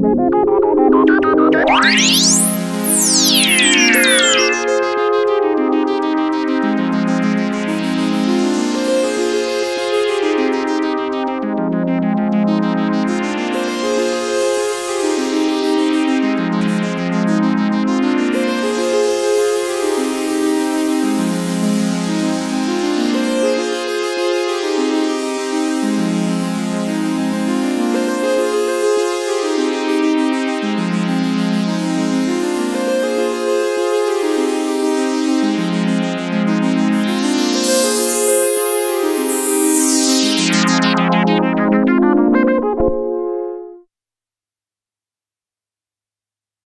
you